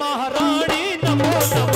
Maharani Namo Namo.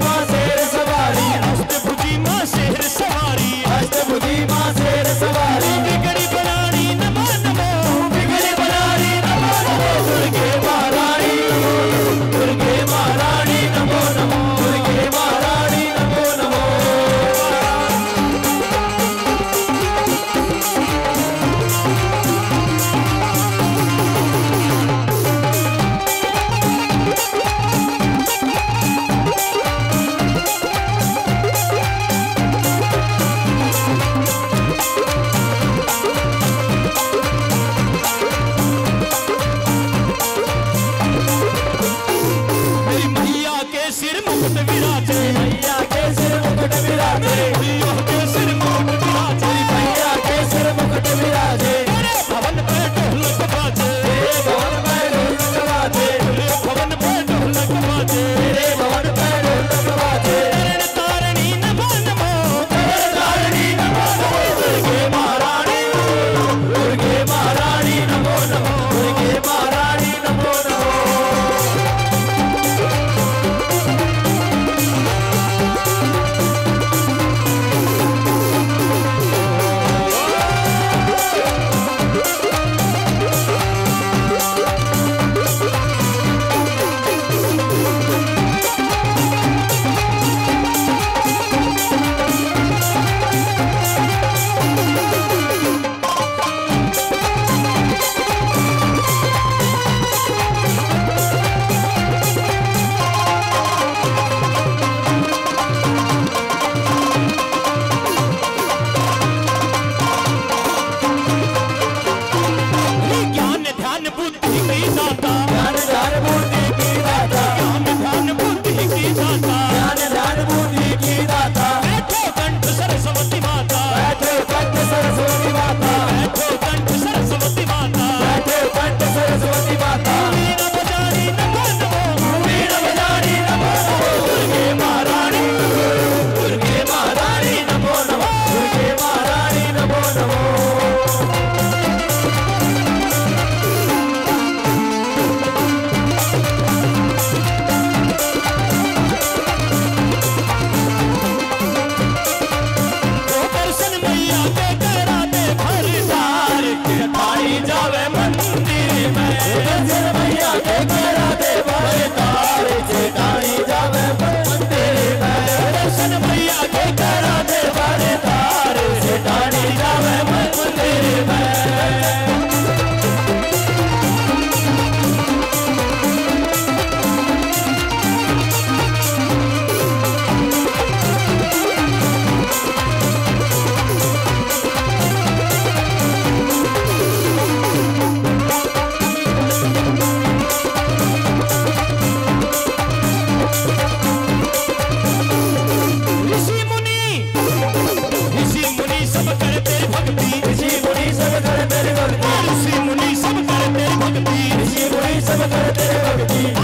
Sama karatera bagati